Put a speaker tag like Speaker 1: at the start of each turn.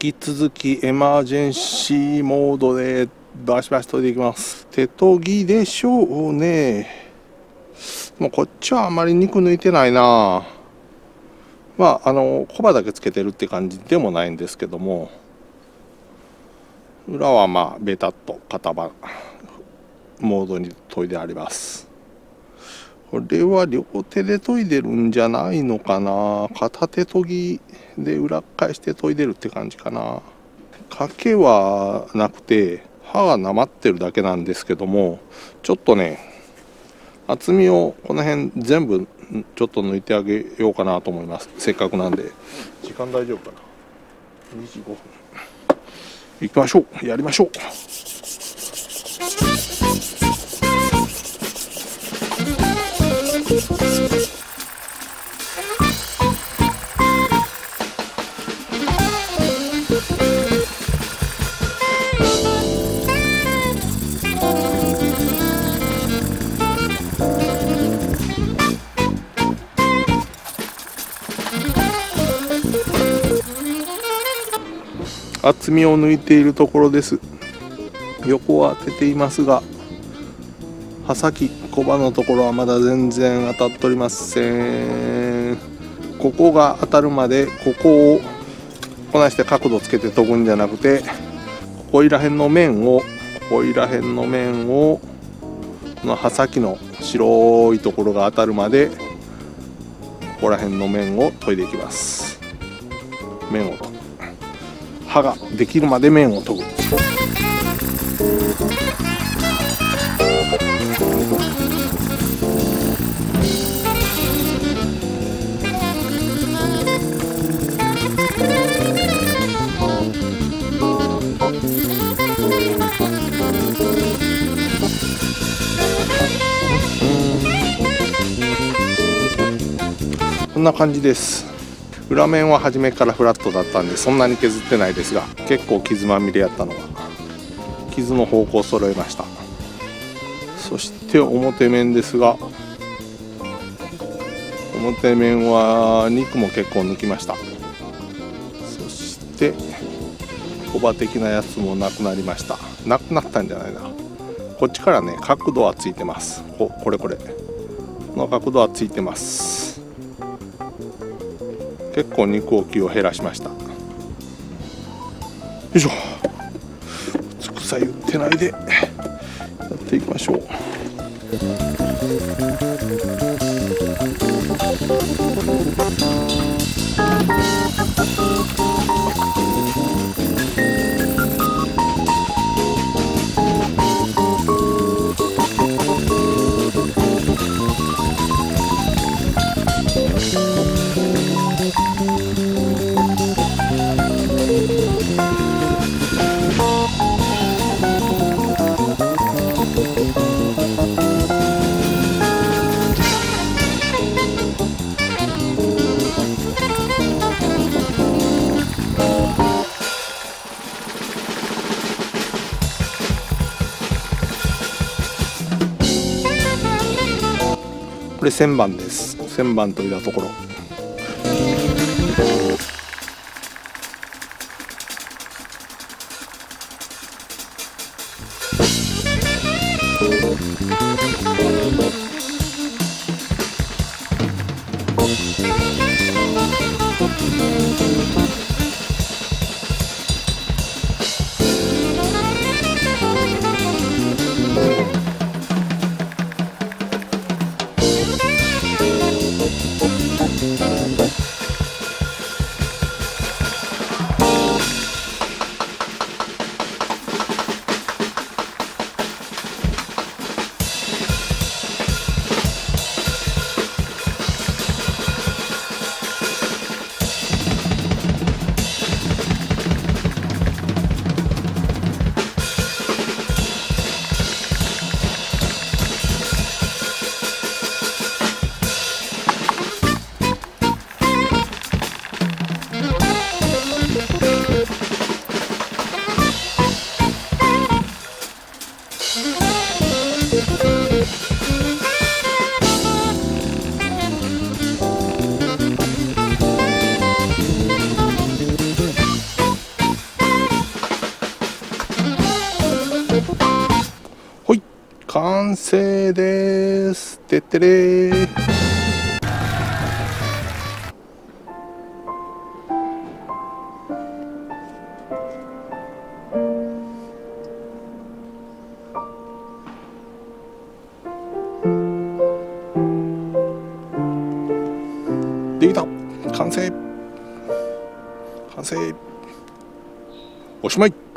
Speaker 1: 引き続きエマージェンシーモードでバシバシ研いでいきます。手研ぎでしょうね。もうこっちはあまり肉抜いてないな。まああのコバだけつけてるって感じでもないんですけども。裏はまあベタっと型番モードに研いであります。これは両手で研いでるんじゃないのかな。片手研ぎで裏返して研いでるって感じかな。賭けはなくて刃がなまってるだけなんですけどもちょっとね厚みをこの辺全部ちょっと抜いてあげようかなと思います。せっかくなんで。時間大丈夫かな？2時5分。行きましょう。やりましょう厚みを抜いているところです。横は当てていますが刃先小刃のところはまだ全然当たっておりません。ここが当たるまでここをこないして角度つけて研ぐんじゃなくてここいらへんの面をここいらへんの面をこの刃先の白いところが当たるまでここら辺の面を研いでいきます。面を研ぐ刃ができるまで面を研ぐ。こんな感じです。裏面は初めからフラットだったんでそんなに削ってないですが結構傷まみれやったのが傷の方向揃えました。そして表面ですが表面は肉も結構抜きました。そしてコバ的なやつもなくなりました。なくなったんじゃないな。こっちからね角度はついてます。ここれこれ。この角度はついてます。結構肉置きを減らしました。よいしょ。つくさ言ってないで。やっていきましょう。これ1000番です。1000番というところ。完成です。てってれー。できた。完成。完成。おしまい。